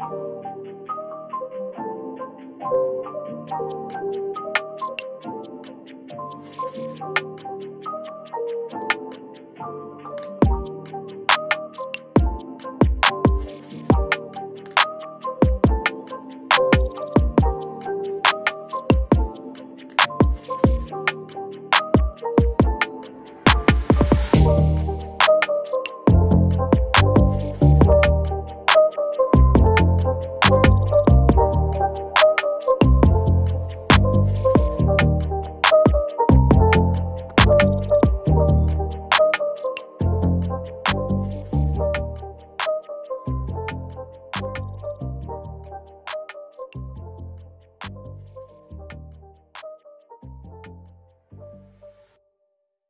Thank you.